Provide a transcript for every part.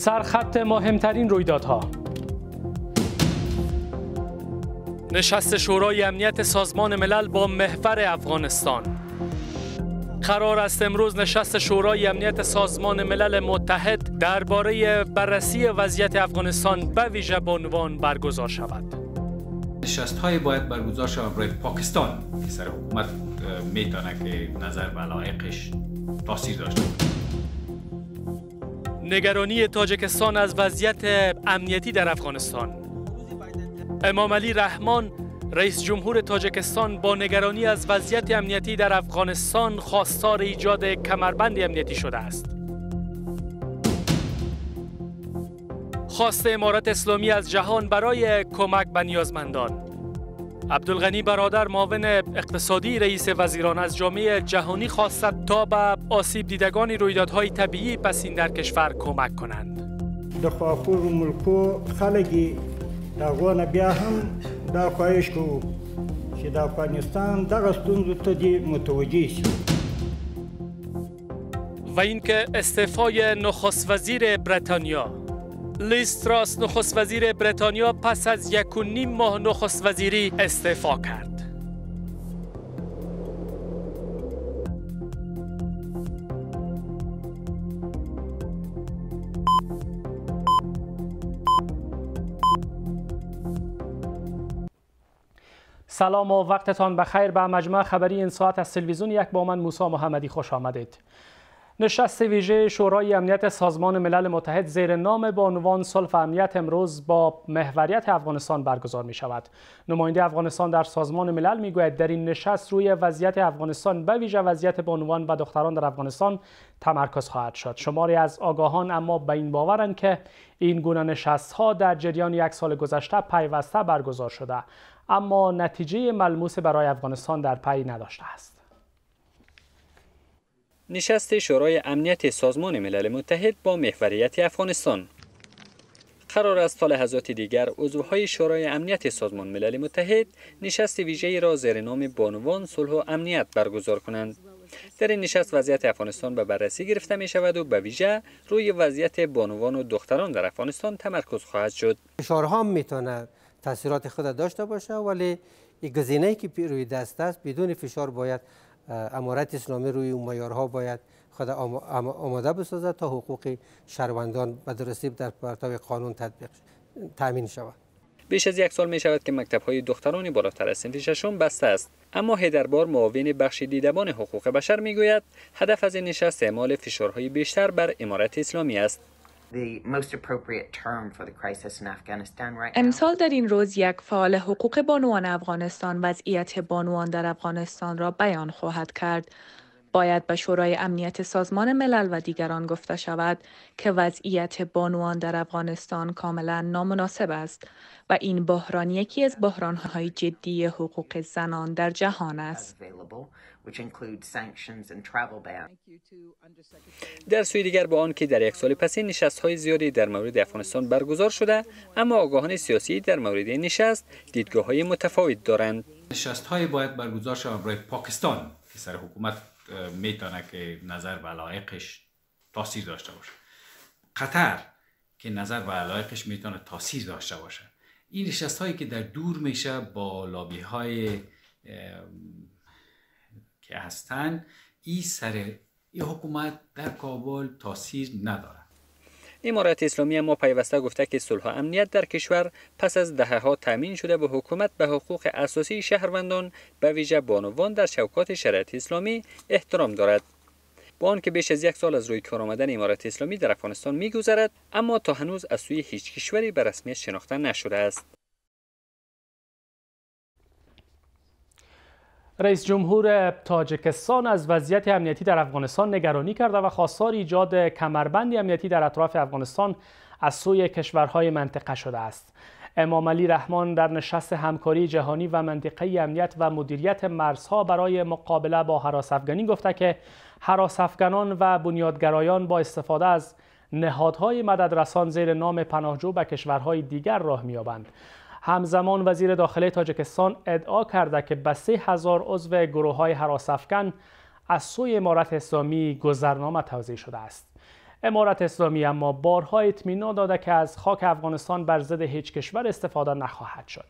سرخط مهمترین رویدادها. نشست شورای امنیت سازمان ملل با محور افغانستان. قرار است امروز نشست شورای امنیت سازمان ملل متحد درباره بررسی وضعیت افغانستان به ویژه به عنوان برگزار شود. نشست های باید برگزار شود. برای پاکستان که سر حکومت می‌تونه که نظر به علایقش تاثیر داشته. نگرانی تاجکستان از وضعیت امنیتی در افغانستان امام علی رحمان رئیس جمهور تاجکستان با نگرانی از وضعیت امنیتی در افغانستان خواستار ایجاد کمربند امنیتی شده است. خواست امارت اسلامی از جهان برای کمک به نیازمندان عبدالغنی برادر معاون اقتصادی رئیس وزیران از جامعه جهانی خواست تا به آسیب دیدگان رویدادهای طبیعی پسین در کشور کمک کنند. د ملکو خلگی دا بیا هم دا خواهش کوو چې د افغانستان دغه ستونزو ته دې متوجه شي و اینکه استعفای نخست وزیر بریتانیا لیستراس نخست وزیر بریتانیا پس از یک و نیم ماه نخست وزیری استعفا کرد. سلام و وقتتان بخیر. به مجموعه خبری این ساعت از تلویزیون یک با من موسی محمدی خوش آمدید. نشست ویژه شورای امنیت سازمان ملل متحد زیر نام با عنوان صلح امنیت امروز با محوریت افغانستان برگزار می شود. نماینده افغانستان در سازمان ملل می گوید در این نشست روی وضعیت افغانستان به ویژه وضعیت به عنوان و دختران در افغانستان تمرکز خواهد شد. شماری از آگاهان اما به این باورند که این گونه نشست ها در جریان یک سال گذشته پیوسته برگزار شده اما نتیجه ملموس برای افغانستان در پی نداشته است. نشست شورای امنیت سازمان ملل متحد با محوریت افغانستان. قرار است تا لحظات دیگر عضوهای شورای امنیت سازمان ملل متحد نشست ویژه را زیر نام بانوان صلح و امنیت برگزار کنند. در این نشست وضعیت افغانستان به بررسی گرفته می شود و به ویژه روی وضعیت بانوان و دختران در افغانستان تمرکز خواهد شد. فشارها می‌تونه تاثیرات خود داشته باشه ولی این گزینه که روی دست است بدون فشار باید امارت اسلامی روی اون معیارها باید خود آماده بسازد تا حقوق شهروندان به درستی در پرتاب قانون تطبیق تامین شود. بیش از یک سال می شود که مکتب های دختران بالاتر از صنف ششم بسته است. اما هدربار معاون بخش دیدبان حقوق بشر می گوید هدف از این نشست اعمال فشارهای بیشتر بر امارت اسلامی است. امسال در این روز یک فعال حقوق بانوان افغانستان وضعیت بانوان در افغانستان را بیان خواهد کرد. باید به شورای امنیت سازمان ملل و دیگران گفته شود که وضعیت بانوان در افغانستان کاملا نامناسب است و این بحران یکی از بحرانهای جدی حقوق زنان در جهان است. در سوی دیگر با آن که در یک سال پس نشست های زیادی در مورد افغانستان برگزار شده اما آگاهان سیاسی در مورد این نشست دیدگاه های متفاوت دارند. نشست های باید برگزار شود برای پاکستان که سر حکومت می‌تونه که نظر به علایقش تاثیر داشته باشه. قطر که نظر به علایقش می‌تونه تاثیر داشته باشه. این نشست هایی که در دور میشه با لابی های که هستن این سر این حکومت در کابل تاثیر نداره. امارت اسلامی اما پیوسته گفته که صلح و امنیت در کشور پس از دهه ها تامین شده به حکومت به حقوق اساسی شهروندان به ویژه بانوان در چوکات شریعت اسلامی احترام دارد. با آنکه بیش از یک سال از روی کار آمدن امارت اسلامی در افغانستان میگذرد اما تا هنوز از سوی هیچ کشوری به رسمیت شناخته نشده است. رئیس جمهور تاجکستان از وضعیت امنیتی در افغانستان نگرانی کرده و خواستار ایجاد کمربندی امنیتی در اطراف افغانستان از سوی کشورهای منطقه شده است. امام علی رحمان در نشست همکاری جهانی و منطقه امنیت و مدیریت مرزها برای مقابله با حراس افغانی گفته که حراس افغانان و بنیادگرایان با استفاده از نهادهای مددرسان زیر نام پناهجو به کشورهای دیگر راه می‌یابند. همزمان وزیر داخلی تاجکستان ادعا کرده که به سه هزار عضو گروه های حراس افکن از سوی امارت اسلامی گذرنامه توضیح شده است. امارت اسلامی اما بارها اطمینان داده که از خاک افغانستان بر ضد هیچ کشور استفاده نخواهد شد.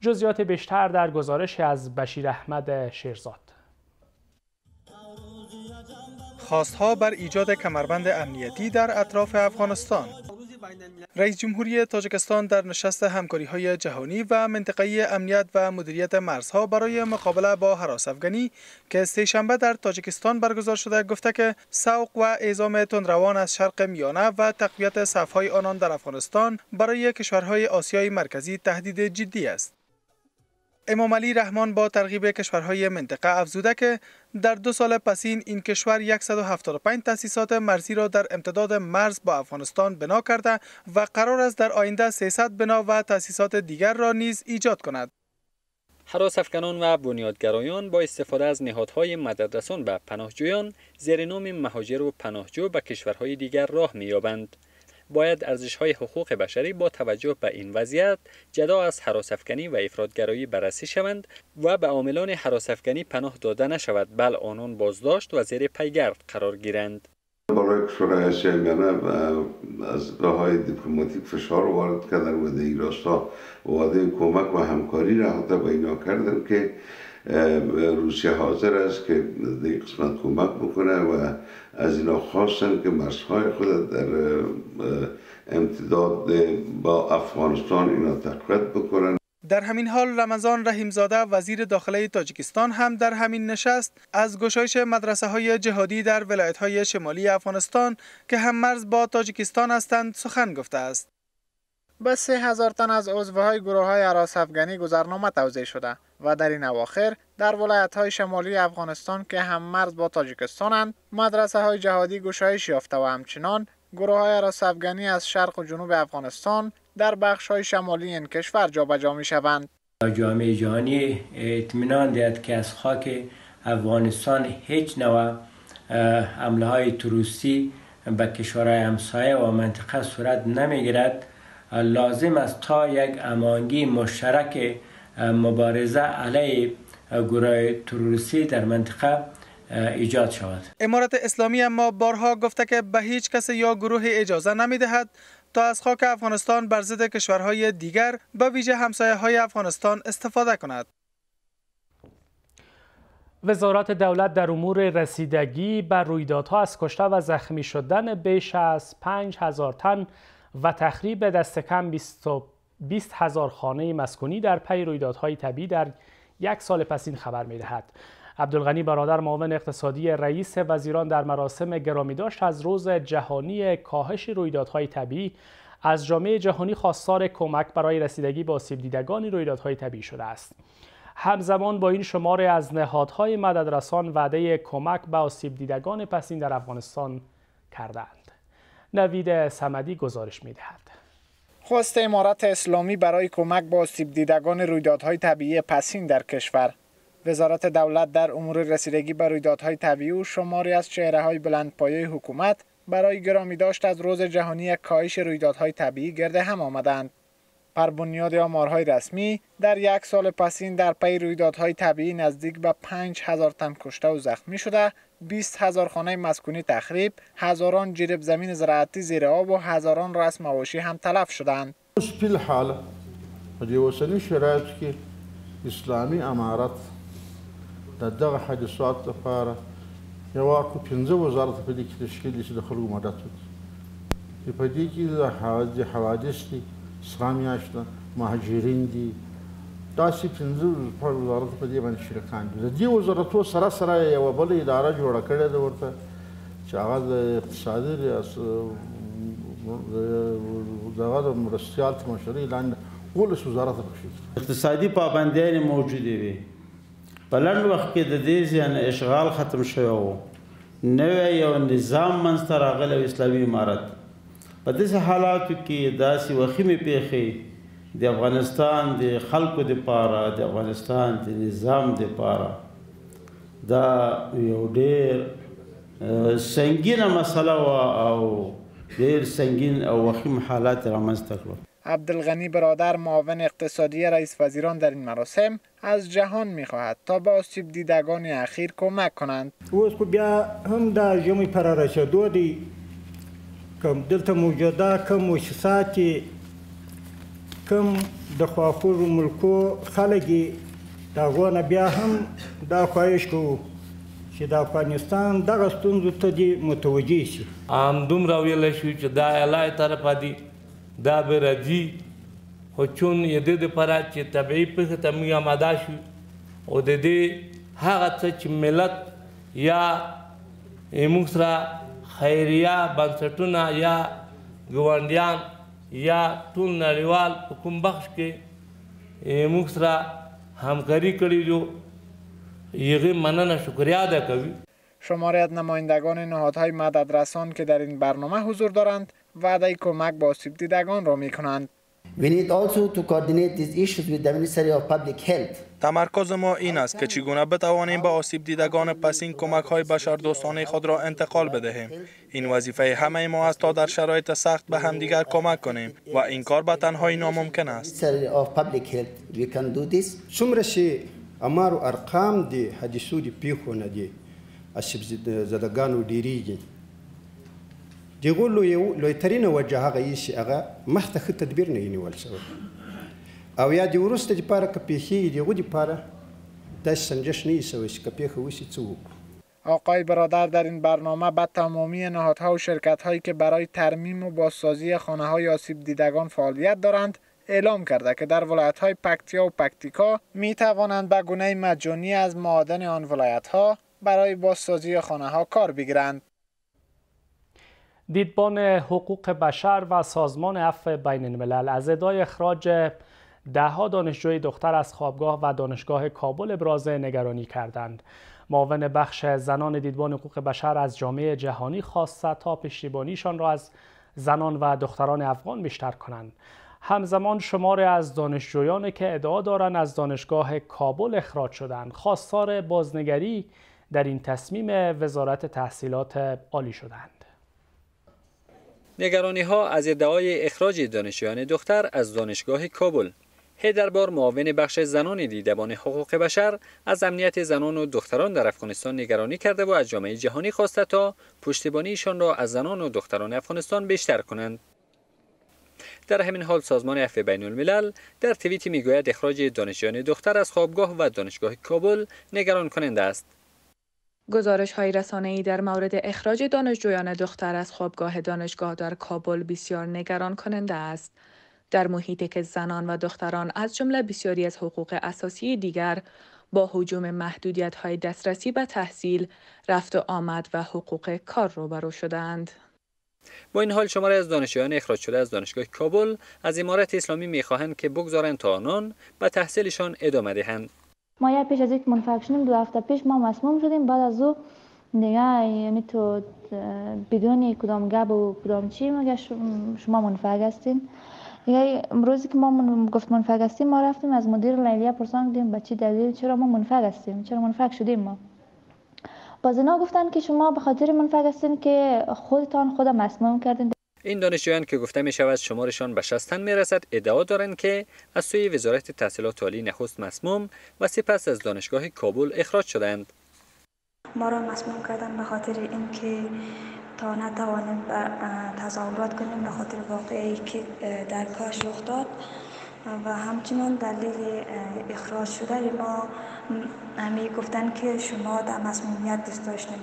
جزئیات بیشتر در گزارش از بشیر احمد شیرزاد. خواستها بر ایجاد کمربند امنیتی در اطراف افغانستان. رئیس جمهوری تاجکستان در نشست همکاری های جهانی و منطقه امنیت و مدیریت مرزها برای مقابله با حراس افغانی که شنبه در تاجکستان برگزار شده گفته که سوق و اعزام تندروان از شرق میانه و تقویت صفهای آنان در افغانستان برای کشورهای آسیای مرکزی تهدید جدی است. امام علی رحمان با ترغیب کشورهای منطقه افزوده که در دو سال پسین این کشور 175 تاسیسات مرزی را در امتداد مرز با افغانستان بنا کرده و قرار است در آینده 300 بنا و تاسیسات دیگر را نیز ایجاد کند. حراس افغانان و بنیادگرایان با استفاده از نهادهای مددرسان به پناهجویان زیر نام مهاجر و پناهجو به کشورهای دیگر راه می‌یابند. باید ارزش های حقوق بشری با توجه به این وضعیت جدا از حراس افکنی و افرادگرایی بررسی شوند و به عاملان حراس افکنی پناه داده نشود. بل آنان بازداشت و زیر پیگرد قرار گیرند. برای کشورهای آسیای از راه های دیپلماتیک فشار وارد کردن و در راستا وعده کمک و همکاری را حتی به اینا کردن که روسیه حاضر است که در قسمت کمک بکنه و از اینا خواستن که مرزهای خود در امتداد با افغانستان اینا تقویت بکنن در همین حال رمضان رحیمزاده وزیر داخله تاجیکستان هم در همین نشست از گشایش مدرسه های جهادی در ولایت های شمالی افغانستان که هم مرز با تاجیکستان هستند سخن گفته است. به سه هزار تن از عضوهای گروه های عراس افغانی گذرنامه توضیح شده و در این اواخر در ولایت های شمالی افغانستان که هم مرز با تاجیکستانند مدرسه های جهادی گشایش یافته و همچنان گروه های عراس افغانی از شرق و جنوب افغانستان در بخش های شمالی این کشور جابجا می شوند. جامعه جهانی اطمینان دهد که از خاک افغانستان هیچ نوع حمله های تروسی به کشورهای همسایه و منطقه صورت نمی‌گیرد لازم است تا یک امانگی مشترک مبارزه علیه گروه تروریستی در منطقه ایجاد شود امارت اسلامی اما بارها گفته که به هیچ کس یا گروه اجازه نمی دهد تا از خاک افغانستان بر ضد کشورهای دیگر به ویژه همسایه های افغانستان استفاده کند. وزارت دولت در امور رسیدگی بر رویدادها از کشته و زخمی شدن بیش از 5 هزار تن و تخریب دست کم 20 هزار خانه مسکونی در پی رویدادهای طبیعی در یک سال پس این خبر می دهد. عبدالغنی برادر معاون اقتصادی رئیس وزیران در مراسم گرامی داشت از روز جهانی کاهش رویدادهای طبیعی از جامعه جهانی خواستار کمک برای رسیدگی به آسیب دیدگان رویدادهای طبیعی شده است. همزمان با این شماره از نهادهای مددرسان وعده کمک به آسیب دیدگان پسین در افغانستان کردند. نوید سمدی گزارش می دهد. خواست امارت اسلامی برای کمک با آسیب دیدگان رویدادهای طبیعی پسین در کشور وزارت دولت در امور رسیدگی به رویدادهای طبیعی و شماری از چهره های بلندپایه حکومت برای گرامی داشت از روز جهانی کاهش رویدادهای طبیعی گرده هم آمدند. بر بنیاد آمارهای رسمی در یک سال پسین در پی رویدادهای طبیعی نزدیک به 5 هزار تن کشته و زخمی شده 20 هزار خانه مسکونی تخریب هزاران جریب زمین زراعتی زیر آب و هزاران رأس مواشی هم تلف شدند. سپیل حال اوسني شرایط کې اسلامي امارت د دغه حادثات لپاره یو اکو پنځه وزارت په دې کې تشکیل چې د خلکو مدد وکړي. په دې کې د حوادث سره میاشته مهاجرین دي داسې پنځه وزارت په دې باندې شرکان دي. د دې وزارتو سره سره یو بل اداره جوړه کړې ده ورته چې هغه د اقتصادي دغه د مرستیال مشري لاندې ولس وزارت پکې اقتصادي پابندیان موجودې وي په لنډ وخت کې د دې ځان اشغال ختم شوی وو نوې یو نظام منځته راغلی اسلامي امارت په داسې حالاتو کې داسې وخیمې پیښې د افغانستان د خلکو د پاره د افغانستان د نظام د پاره. دا یو ډیر سنگینه مسله او ډیر سنگین او وخیم حالات رامنځته کړو عبدالغنی برادر معاون اقتصادی رئیس وزیران در این مراسم از جهان میخواهد تا به آسیب دیدگان اخیر کمک کنند. اوس بیا هم د ژمي پر رسیدو دی کوم دلته موجوده کوم مؤسسات کوم د خواخوږو ملکو خلک د هغو نه بیا هم دا خواهش کوو چې د افغانستان دغه ستونزو ته دې متوجه شي. ام دومره ویلی شو چې دا الله طرفه دي دا به راځي. خو چون یې د دې لپاره چې طبیعي پېښې ته موږ اماده شو او د دې هغه څه چې ملت یا موږ سره خیریه بنسټونه یا ګاونډیان یا ټول نړیوال په کوم بخش کې موږ سره همکاری کړي جو یغی مننه شکریا ادا کوي شماری از نمایندگان نهادهای مددرسان که در این برنامه حضور دارند وعده کمک با آسیب دیدگان را می کنند. We need also to coordinate these issues with the Ministry of Public Health. تمرکز ما این است که چگونه بتوانیم به آسیب دیدگان پسین کمک های بشر دوستانه خود را انتقال بدهیم. این وظیفه همه ما است تا در شرایط سخت به همدیگر کمک کنیم و این کار به تنهایی ناممکن است. څومره چې امار او ارقام دي حدیثو دي پیښو نه دي آسیب زدګانو ډیریږي دغه لوی لوی ترینه وجه هغه یې چې هغه مخته ښه تدبیر نه نیول شوی. او یا د ورسته لپاره که پیښې دغه لپاره داسې سنجش نه چې پیښه څه وکړو آقای برادر در این برنامه به تمامی نهادها و شرکت هایی که برای ترمیم و بازسازی خانه های آسیب دیدگان فعالیت دارند اعلام کرده که در ولایت های پکتیا و پکتیکا می توانند به گونه مجانی از معادن آن ولایت ها برای بازسازی خانه ها کار بگیرند. دیدبان حقوق بشر و سازمان عفو بین الملل از ادای اخراج دهها دانشجوی دختر از خوابگاه و دانشگاه کابل ابراز نگرانی کردند. معاون بخش زنان دیدبان حقوق بشر از جامعه جهانی خواسته تا پشتیبانیشان را از زنان و دختران افغان بیشتر کنند. همزمان شمار از دانشجویانی که ادعا دارند از دانشگاه کابل اخراج شدند خواستار بازنگری در این تصمیم وزارت تحصیلات عالی شدند. نگرانی ها از ادعای اخراج دانشجویان دختر از دانشگاه کابل بار معاون بخش زنان دیدبان حقوق بشر از امنیت زنان و دختران در افغانستان نگرانی کرده و از جامعه جهانی خواسته تا پشتیبانیشان را از زنان و دختران افغانستان بیشتر کنند. در همین حال سازمان عفو بین الملل در توییتی می‌گوید اخراج دانشجویان دختر از خوابگاه و دانشگاه کابل نگران کننده است. گزارش های رسانه ای در مورد اخراج دانشجویان دختر از خوابگاه دانشگاه در کابل بسیار نگران کننده است. در محیطی که زنان و دختران از جمله بسیاری از حقوق اساسی دیگر با حجوم محدودیت های دسترسی به تحصیل، رفت و آمد و حقوق کار روبرو شدند. با این حال شماره از دانشجویان اخراج شده از دانشگاه کابل از امارت اسلامی می‌خواهند که بگذارند تا آنان به تحصیلشان ادامه دهند. ما یه پیش از یک منفرد شدیم دو هفته پیش ما مسموم شدیم بعد از او دیگه یعنی تو بدون کدام گب و کدام چی مگه شما منفرد هستین دیگه امروزی که ما من گفت منفق هستیم ما رفتیم از مدیر لیلیا پرسان کردیم به چی دلیل چرا ما منفق هستیم؟ چرا منفق شدیم ما؟ باز اینا گفتن که شما به خاطر منفق هستین که خودتان خود مسموم کردین. این دانشجویان که گفته می شود شمارشان به 60 می رسد ادعا دارند که از سوی وزارت تحصیلات عالی نخست مسموم و سپس از دانشگاه کابل اخراج شدند ما را مسموم کردن به خاطر اینکه نتوانیم تظاهرات کنیم به خاطر واقعی که در کاش رخ داد. و همچنان دلیل اخراج شده ما همی گفتن که شما در مسمومیت دست داشتیم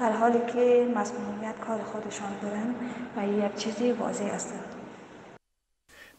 در حالی که مسمومیت کار خودشان دارن و یک چیزی واضح است.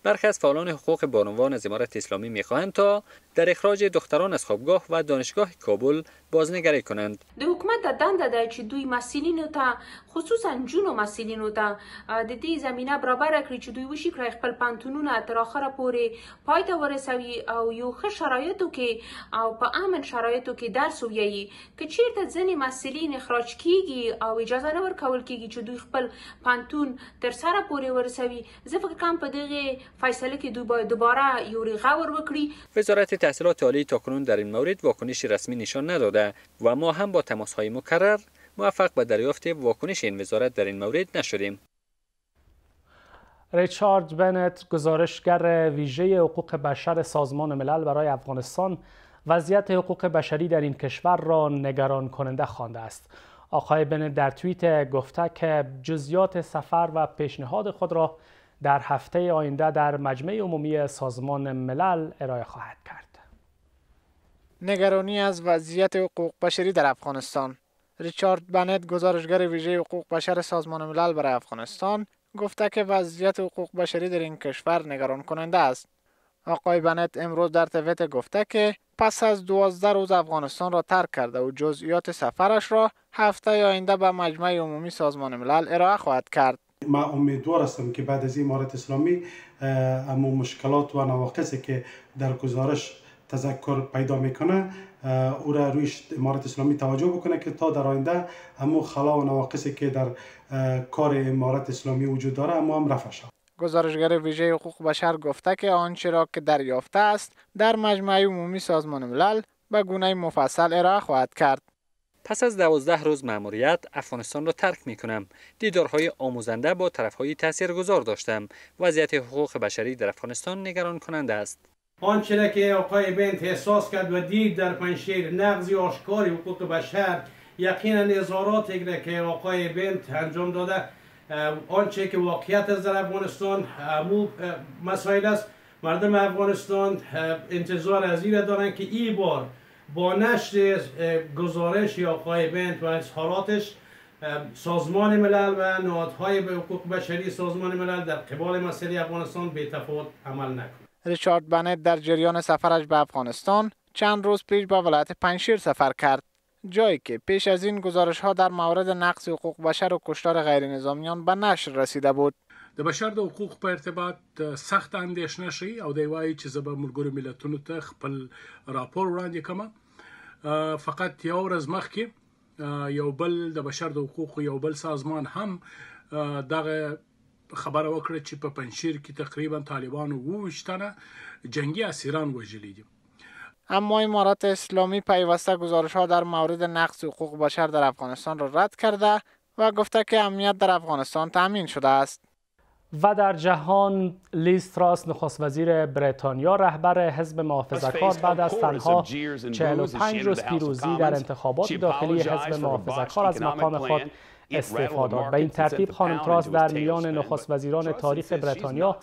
برخی از فعالان حقوق بانوان از امارت اسلامی میخواهند تا در اخراج دختران از خوابگاه و دانشگاه کابل بازنگری کنند. د حکومت د دنده ده چې دوی مسیلینو ته خصوصا جنو مسیلینو ته د دې زمينه برابر کړی چې دوی وشي کړی خپل پانتونونه تر اخره پورې پای ته ورسوي او یو ښه شرایطو کې او په امن شرایطو کې درس ویي که چیرته ځنې مسیلین اخراج کیږي او اجازه نه ورکول کیږي چې دوی خپل پانتون تر سره پورې ورسوي زه فکر کوم په دغه فیصله باید دوباره یو غور وکړي وزارت تحصیلات عالی تاکنون در این مورد واکنش رسمی نشان نداده و ما هم با تماس های مکرر موفق به دریافت واکنش این وزارت در این مورد نشدیم. ریچارد بنت گزارشگر ویژه حقوق بشر سازمان ملل برای افغانستان وضعیت حقوق بشری در این کشور را نگران کننده خوانده است. آقای بن در توییت گفته که جزیات سفر و پیشنهاد خود را در هفته آینده در مجمع عمومی سازمان ملل ارائه خواهد کرد. نگرانی از وضعیت حقوق بشری در افغانستان ریچارد بنت گزارشگر ویژه حقوق بشر سازمان ملل برای افغانستان گفته که وضعیت حقوق بشری در این کشور نگران کننده است. آقای بنت امروز در تویت گفته که پس از دوازده روز افغانستان را ترک کرده و جزئیات سفرش را هفته آینده به مجمع عمومی سازمان ملل ارائه خواهد کرد. ما امیدوار هستم که بعد از امارت اسلامی اما مشکلات و نواقصی که در گزارش تذکر پیدا می‌کنه او را روی امارت اسلامی توجه بکنه که تا در آینده همو خلا و نواقصی که در کار امارت اسلامی وجود داره اما هم رفع شد گزارشگر ویژه حقوق بشر گفته که آنچه را که دریافته است در مجمع عمومی سازمان ملل به گونه مفصل ارائه خواهد کرد. پس از دوازده روز مأموریت افغانستان را ترک می کنم. دیدارهای آموزنده با طرفهای تاثیرگذار داشتم. وضعیت حقوق بشری در افغانستان نگران کننده است. آنچه که آقای بنت احساس کرد و دید در پنشیر نقضی آشکاری حقوق بشر یقینا اظهاراتی که آقای بنت انجام داده آنچه که واقعیت از در افغانستان مو مسائل است مردم افغانستان انتظار از این دارند که این بار با نشر گزارش آقای بنت و اظهاراتش سازمان ملل و نهادهای حقوق بشری سازمان ملل در قبال مسئله افغانستان به تفاوت عمل نکند. ریچارد بنت در جریان سفرش به افغانستان چند روز پیش به ولایت پنشیر سفر کرد جایی که پیش از این گزارش ها در مورد نقص حقوق بشر و کشتار غیر نظامیان به نشر رسیده بود. د بشر د حقوق په ارتباط سخت اندیشنه شي او دی وایي چې زه به ملګرو ملتونو ته خپل راپور وړاندې کوم فقط یو ورځ مخکې یو بل د بشر د حقوق یو بل سازمان هم دغه خبره وکړه چې په پنځیر کې تقریبا طالبانو ووشتنه جنگی اسیران وژلي دي. اما امارات اسلامی پیوسته گزارش ها در مورد نقص حقوق بشر در افغانستان را رد کرده و گفته که امنیت در افغانستان تامین شده است و در جهان لیستراس نخست وزیر بریتانیا رهبر حزب محافظه‌کار بعد از تنها 45 روز پیروزی در انتخابات داخلی حزب محافظه‌کار از مقام خود استعفا داد. به این ترتیب خانم تراس در میان نخست وزیران تاریخ بریتانیا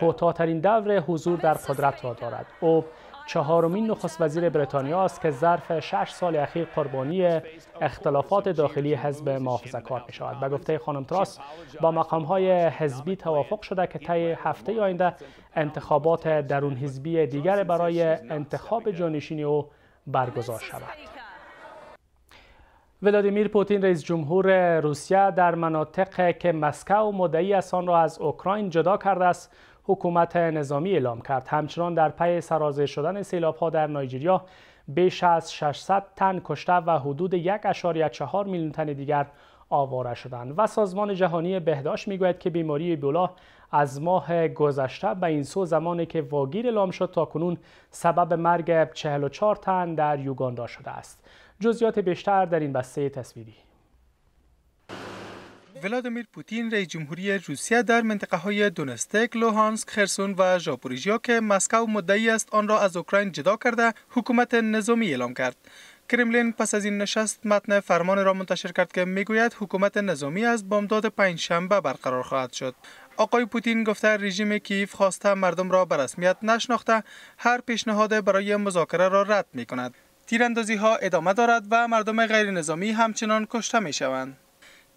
کوتاهترین دور حضور در قدرت را دارد. او چهارمین نخست وزیر بریتانیا است که ظرف شش سال اخیر قربانی اختلافات داخلی حزب محافظه کار می شود. به گفته خانم تراس با مقام های حزبی توافق شده که طی هفته آینده انتخابات درون حزبی دیگر برای انتخاب جانشینی او برگزار شود. ولادیمیر پوتین رئیس جمهور روسیه در مناطق که مسکو مدعی است آن را از اوکراین جدا کرده است حکومت نظامی اعلام کرد. همچنان در پی سرازیر شدن سیلاب ها در نایجریا بیش از 600 تن کشته و حدود 1.4 میلیون تن دیگر آواره شدند. و سازمان جهانی بهداشت می‌گوید که بیماری ایبولا از ماه گذشته به این سو زمانی که واگیر اعلام شد تا کنون سبب مرگ 44 تن در یوگاندا شده است. جزئیات بیشتر در این بسته تصویری. ولادیمیر پوتین رئیس جمهوری روسیه در منطقه های دونستک، لوهانسک، خرسون و ژاپوریژیا که مسکو مدعی است آن را از اوکراین جدا کرده حکومت نظامی اعلام کرد. کرملین پس از این نشست متن فرمان را منتشر کرد که می‌گوید حکومت نظامی از بامداد پنجشنبه برقرار خواهد شد. آقای پوتین گفته رژیم کیف خواسته مردم را به رسمیت نشناخته هر پیشنهاد برای مذاکره را رد می کند. تیراندازی ها ادامه دارد و مردم غیر نظامی همچنان کشته می شوند.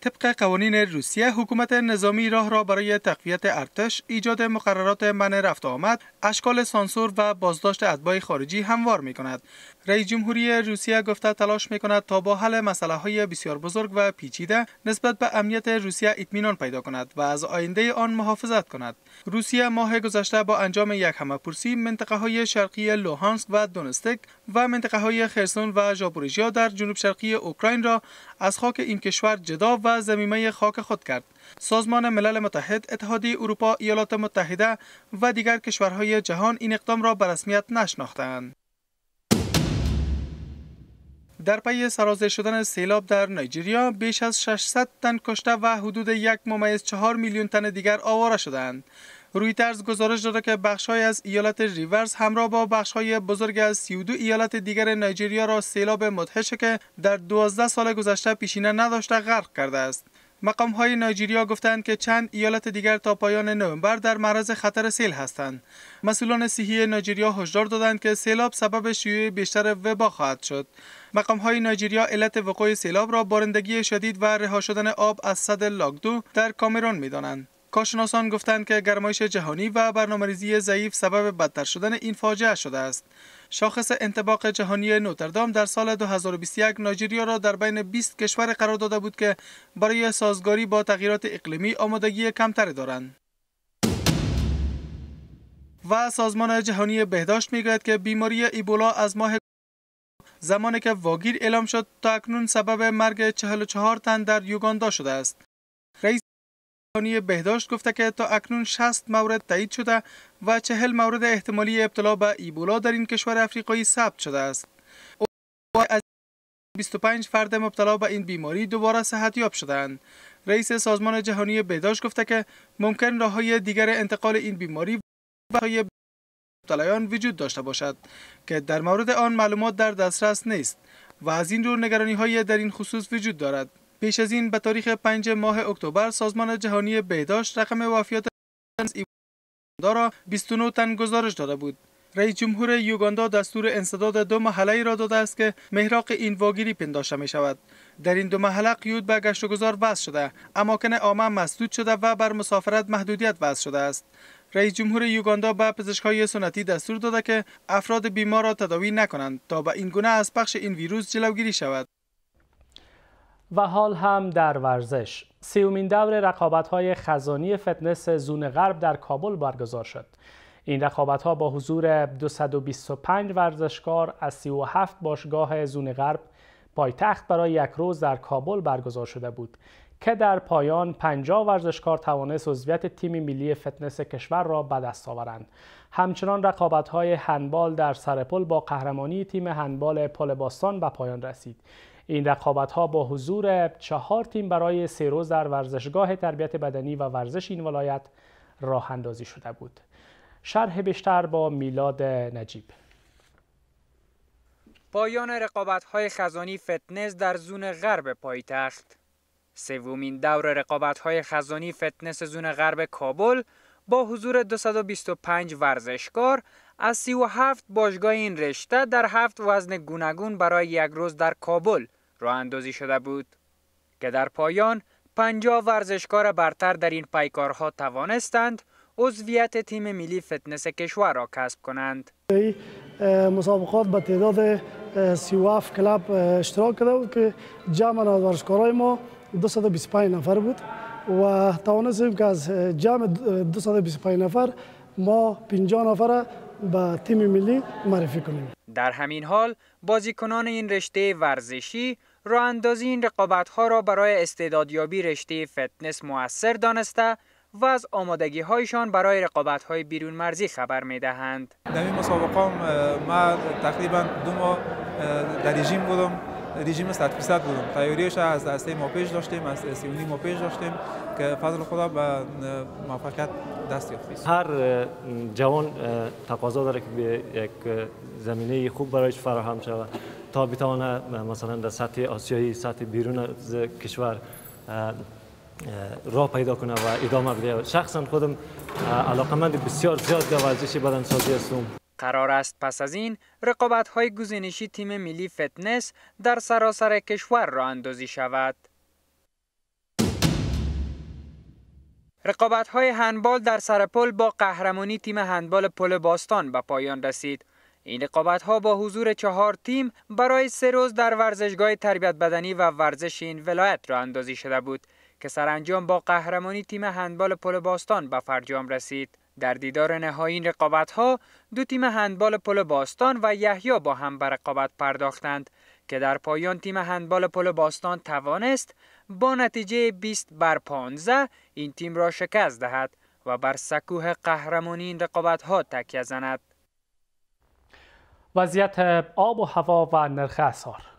طبق قوانین روسیه حکومت نظامی راه را برای تقویت ارتش ایجاد مقررات منع رفت آمد اشکال سانسور و بازداشت اتباع خارجی هموار می کند رئیس جمهوری روسیه گفته تلاش می کند تا با حل مسئله های بسیار بزرگ و پیچیده نسبت به امنیت روسیه اطمینان پیدا کند و از آینده آن محافظت کند. روسیه ماه گذشته با انجام یک همه‌پرسی منطقه های شرقی لوهانسک و دونستک و منطقه های خرسون و ژاپوریژیا در جنوب شرقی اوکراین را از خاک این کشور جدا و زمینه خاک خود کرد. سازمان ملل متحد اتحادیه اروپا ایالات متحده و دیگر کشورهای جهان این اقدام را به رسمیت نشناختند در پی سرازیر شدن سیلاب در نایجریا بیش از 600 تن کشته و حدود یک ممیز چهار میلیون تن دیگر آواره شدند. رویترز گزارش داده که بخشهای از ایالت ریورز همراه با بخشهای بزرگ از 32 ایالت دیگر نایجریا را سیلاب مدهشه که در 12 سال گذشته پیشینه نداشته غرق کرده است. مقام های نایجیریا گفتند که چند ایالت دیگر تا پایان نوامبر در معرض خطر سیل هستند. مسئولان صحی نایجیریا هشدار دادند که سیلاب سبب شیوع بیشتر وبا خواهد شد. مقام های نایجیریا علت وقوع سیلاب را بارندگی شدید و رها شدن آب از سد لاگدو در کامرون می‌دانند. کارشناسان گفتند که گرمایش جهانی و برنامه‌ریزی ضعیف سبب بدتر شدن این فاجعه شده است. شاخص انطباق جهانی نوتردام در سال 2021 نایجریا را در بین 20 کشور قرار داده بود که برای سازگاری با تغییرات اقلیمی آمادگی کمتری دارند. و سازمان جهانی بهداشت می‌گوید که بیماری ایبولا از ماه زمانی که واگیر اعلام شد تا اکنون سبب مرگ 44 تن در یوگاندا شده است. رئیس جهانی بهداشت گفته که تا اکنون 60 مورد تایید شده و 40 مورد احتمالی ابتلا به ایبولا در این کشور افریقایی ثبت شده است. از 25 فرد مبتلا به این بیماری دوباره صحت یاب شدند. رئیس سازمان جهانی بهداشت گفته که ممکن راههای دیگر انتقال این بیماری و مبتلایان وجود داشته باشد که در مورد آن معلومات در دسترس نیست و از این رو نگرانی های در این خصوص وجود دارد. پیش از این به تاریخ 5 ماه اکتبر سازمان جهانی بهداشت رقم وفیات را 29 تن گزارش داده بود. رئیس جمهور یوگاندا دستور انسداد دو محله را داده است که محراق این واگیری پنداشته می شود. در این دو محله قیود به گشت و گذار وضع شده، اماکن عامه مسدود شده و بر مسافرت محدودیت وضع شده است. رئیس جمهور یوگاندا به پزشکای سنتی دستور داده که افراد بیمار را تداوی نکنند تا به این گونه از پخش این ویروس جلوگیری شود. و حال هم در ورزش. سیومین دور رقابت های خزانی فتنس زون غرب در کابل برگزار شد. این رقابت ها با حضور 225 ورزشکار از 37 باشگاه زون غرب پایتخت برای یک روز در کابل برگزار شده بود که در پایان 50 ورزشکار توانست عضویت تیم ملی فتنس کشور را به دست آورند. همچنان رقابت های هنبال در سرپل با قهرمانی تیم هنبال پل باستان به پایان رسید. این رقابت ها با حضور چهار تیم برای سه روز در ورزشگاه تربیت بدنی و ورزش این ولایت راه اندازی شده بود. شرح بیشتر با میلاد نجیب. پایان رقابت های خزانی فتنس در زون غرب پایتخت سومین دور رقابت های خزانی فتنس زون غرب کابل با حضور 225 ورزشکار از 37 باشگاه این رشته در هفت وزن گوناگون برای یک روز در کابل راه اندازی شده بود که در پایان 50 ورزشکار برتر در این پیکارها توانستند عضویت تیم ملی فتنس کشور را کسب کنند. مسابقات به تعداد 37 کلاب اشتراک کرده بود که جمع ورزشکارای ما 225 نفر بود و توانستیم که از جمع 225 نفر ما 50 نفر به تیم ملی معرفی کنیم در همین حال بازیکنان این رشته ورزشی راه اندازی این رقابت ها را برای استعدادیابی رشته فتنس موثر دانسته و از آمادگی هایشان برای رقابت های بیرون مرزی خبر می دهند. در این مسابقه ما تقریبا دو ماه در رژیم بودم رژیم 100 درصد بودم. تیاریش از دسته ماپیش داشتیم از سیونی ماپیش داشتیم که فضل خدا به موفقیت دست یافت هر جوان تقاضا داره که به یک زمینه خوب برایش فراهم شود. تا بتوانه مثلا در سطح آسیایی سطح بیرون از کشور راه پیدا کنه و ادامه بده شخصا خودم علاقمند بسیار زیاد به ورزش بدنسازی هستم قرار است پس از این رقابت های گزینشی تیم ملی فتنس در سراسر کشور را اندازی شود. رقابت های هندبال در سرپل با قهرمانی تیم هندبال پل باستان به پایان رسید. این رقابت ها با حضور چهار تیم برای سه روز در ورزشگاه تربیت بدنی و ورزش این ولایت را اندازی شده بود که سرانجام با قهرمانی تیم هندبال پل باستان به فرجام رسید. در دیدار نهایی این رقابت ها دو تیم هندبال پل باستان و یحیی با هم به رقابت پرداختند که در پایان تیم هندبال پل باستان توانست با نتیجه 20 بر 15 این تیم را شکست دهد و بر سکوه قهرمانی این رقابت ها تکیه زند. وضعیت آب و هوا و نرخ اسعار.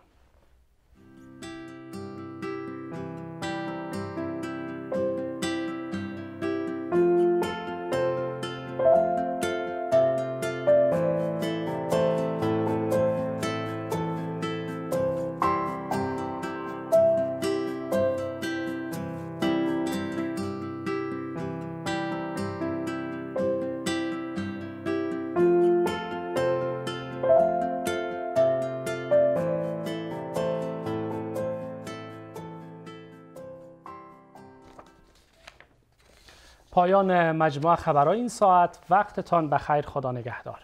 پایان مجموعه خبرهای این ساعت وقتتان بخیر خدا نگهدار.